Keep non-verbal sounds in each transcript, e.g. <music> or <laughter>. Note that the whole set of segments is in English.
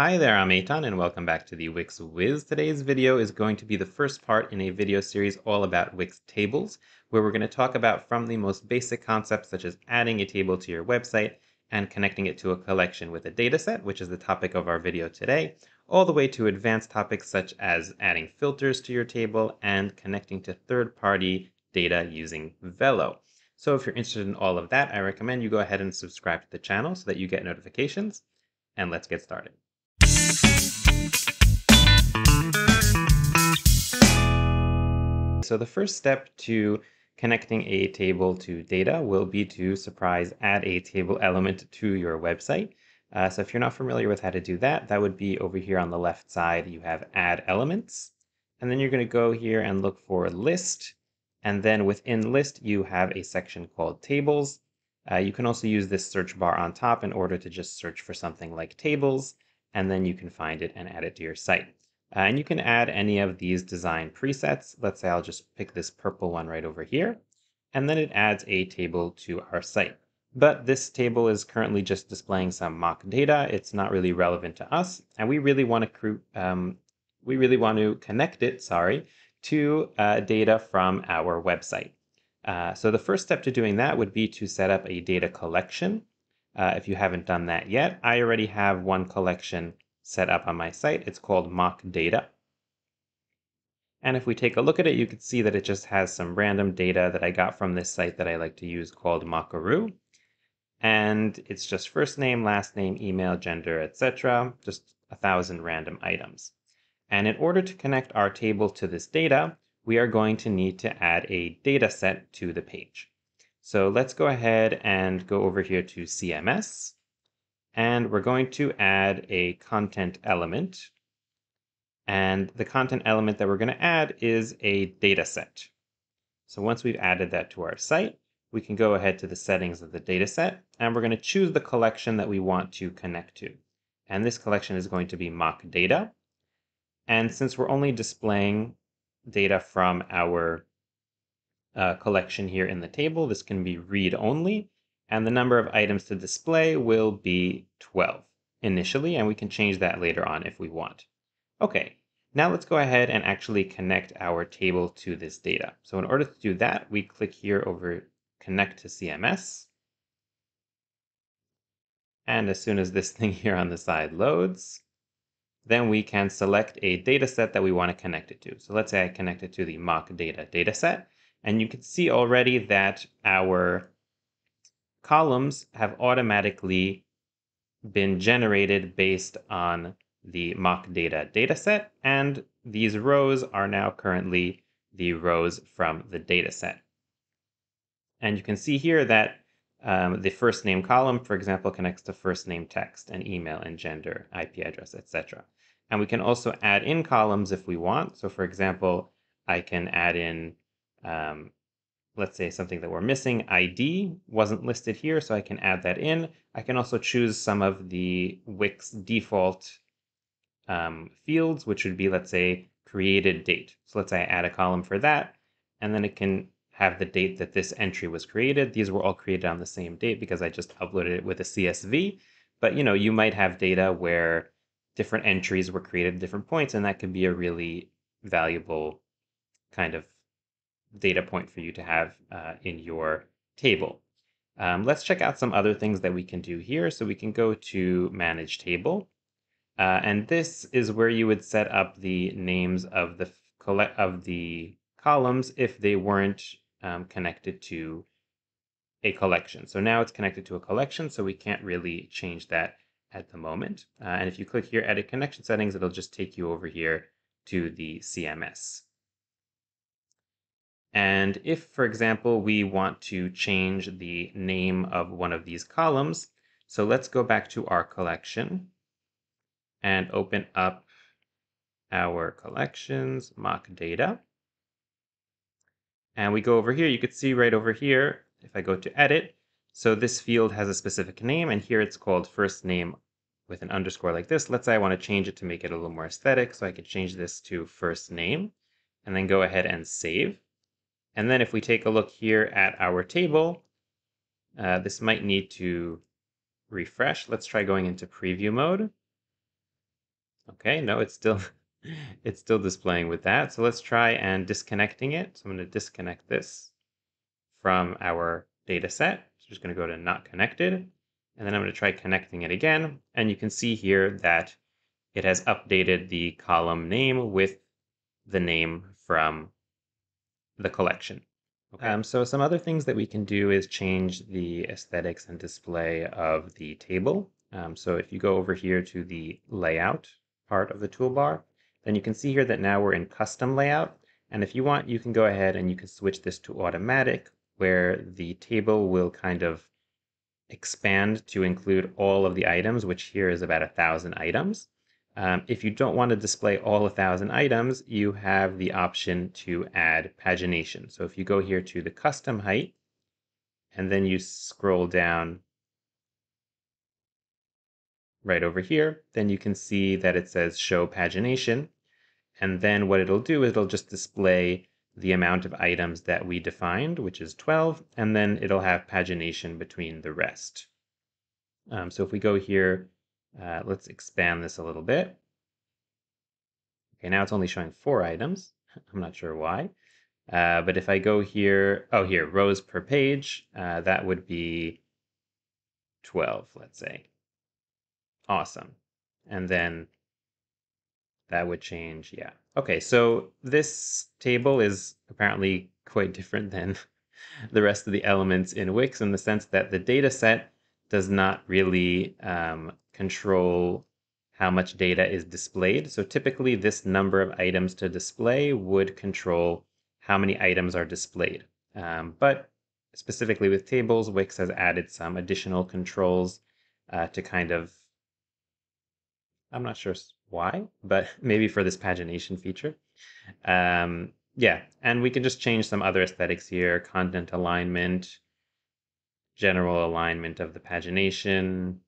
Hi there, I'm Eitan and welcome back to the Wix Wiz. Today's video is going to be the first part in a video series all about Wix tables, where we're going to talk about from the most basic concepts such as adding a table to your website and connecting it to a collection with a dataset, which is the topic of our video today, all the way to advanced topics such as adding filters to your table and connecting to third-party data using Velo. So if you're interested in all of that, I recommend you go ahead and subscribe to the channel so that you get notifications. And let's get started. So the first step to connecting a table to data will be to surprise add a table element to your website. Uh, so if you're not familiar with how to do that, that would be over here on the left side, you have add elements. And then you're going to go here and look for list. And then within list, you have a section called tables. Uh, you can also use this search bar on top in order to just search for something like tables, and then you can find it and add it to your site. Uh, and you can add any of these design presets. Let's say I'll just pick this purple one right over here, and then it adds a table to our site. But this table is currently just displaying some mock data. It's not really relevant to us, and we really want to um, we really want to connect it, sorry, to uh, data from our website. Uh, so the first step to doing that would be to set up a data collection. Uh, if you haven't done that yet, I already have one collection set up on my site. It's called mock data. And if we take a look at it, you can see that it just has some random data that I got from this site that I like to use called Mockaroo. And it's just first name, last name, email, gender, etc. Just a thousand random items. And in order to connect our table to this data, we are going to need to add a data set to the page. So let's go ahead and go over here to CMS. And we're going to add a content element. And the content element that we're going to add is a data set. So once we've added that to our site, we can go ahead to the settings of the data set, and we're going to choose the collection that we want to connect to. And this collection is going to be mock data. And since we're only displaying data from our uh, collection here in the table, this can be read only and the number of items to display will be 12 initially, and we can change that later on if we want. Okay, now let's go ahead and actually connect our table to this data. So in order to do that, we click here over Connect to CMS. And as soon as this <laughs> thing here on the side loads, then we can select a data set that we want to connect it to. So let's say I connect it to the mock data data set. And you can see already that our columns have automatically been generated based on the mock data dataset, and these rows are now currently the rows from the dataset. And you can see here that um, the first name column, for example, connects to first name text and email and gender, IP address, etc. And we can also add in columns if we want. So for example, I can add in um, let's say something that we're missing, ID wasn't listed here, so I can add that in. I can also choose some of the Wix default um, fields, which would be, let's say, created date. So let's say I add a column for that, and then it can have the date that this entry was created. These were all created on the same date because I just uploaded it with a CSV. But you know, you might have data where different entries were created at different points, and that could be a really valuable kind of data point for you to have uh, in your table. Um, let's check out some other things that we can do here. So we can go to Manage Table. Uh, and this is where you would set up the names of the of the columns if they weren't um, connected to a collection. So now it's connected to a collection, so we can't really change that at the moment. Uh, and if you click here, Edit Connection Settings, it'll just take you over here to the CMS. And if, for example, we want to change the name of one of these columns, so let's go back to our collection and open up our collections, mock data. And we go over here, you could see right over here, if I go to edit, so this field has a specific name, and here it's called first name with an underscore like this. Let's say I want to change it to make it a little more aesthetic, so I could change this to first name, and then go ahead and save. And then if we take a look here at our table, uh, this might need to refresh. Let's try going into preview mode. Okay, no, it's still <laughs> it's still displaying with that. So let's try and disconnecting it. So I'm going to disconnect this from our data set. So just going to go to not connected. And then I'm going to try connecting it again. And you can see here that it has updated the column name with the name from the collection. Okay. Um, so some other things that we can do is change the aesthetics and display of the table. Um, so if you go over here to the layout part of the toolbar, then you can see here that now we're in custom layout. And if you want, you can go ahead and you can switch this to automatic, where the table will kind of expand to include all of the items, which here is about a thousand items. Um, if you don't want to display all a thousand items, you have the option to add pagination. So if you go here to the custom height, and then you scroll down right over here, then you can see that it says show pagination. And then what it'll do is it'll just display the amount of items that we defined, which is 12, and then it'll have pagination between the rest. Um, so if we go here, uh, let's expand this a little bit. Okay, now it's only showing four items. <laughs> I'm not sure why. Uh, but if I go here, oh, here, rows per page, uh, that would be 12, let's say. Awesome. And then that would change, yeah. Okay, so this table is apparently quite different than <laughs> the rest of the elements in Wix in the sense that the data set does not really um, control how much data is displayed. So typically this number of items to display would control how many items are displayed. Um, but specifically with tables, Wix has added some additional controls uh, to kind of I'm not sure why, but <laughs> maybe for this pagination feature. Um, yeah, and we can just change some other aesthetics here, content alignment, general alignment of the pagination.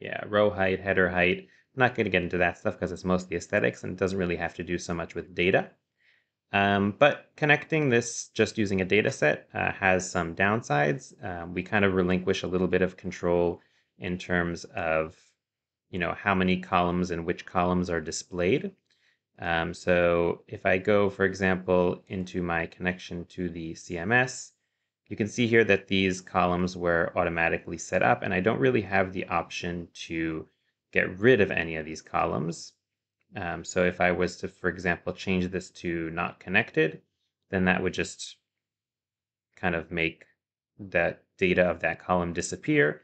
Yeah, row height, header height. I'm not going to get into that stuff because it's mostly aesthetics and it doesn't really have to do so much with data. Um, but connecting this just using a data set uh, has some downsides. Um, we kind of relinquish a little bit of control in terms of you know, how many columns and which columns are displayed. Um, so if I go, for example, into my connection to the CMS, you can see here that these columns were automatically set up and I don't really have the option to get rid of any of these columns. Um, so if I was to, for example, change this to not connected, then that would just kind of make that data of that column disappear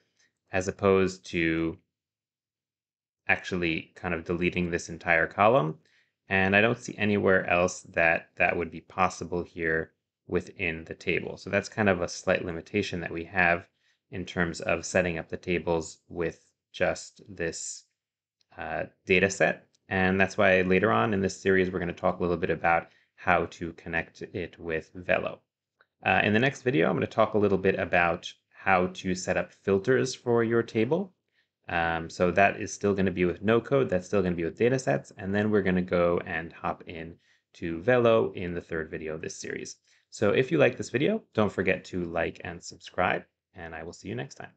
as opposed to actually kind of deleting this entire column. And I don't see anywhere else that that would be possible here within the table. So that's kind of a slight limitation that we have in terms of setting up the tables with just this uh, data set. And that's why later on in this series, we're going to talk a little bit about how to connect it with Velo. Uh, in the next video, I'm going to talk a little bit about how to set up filters for your table. Um, so that is still going to be with no code. That's still going to be with datasets. And then we're going to go and hop in to Velo in the third video of this series. So if you like this video, don't forget to like and subscribe, and I will see you next time.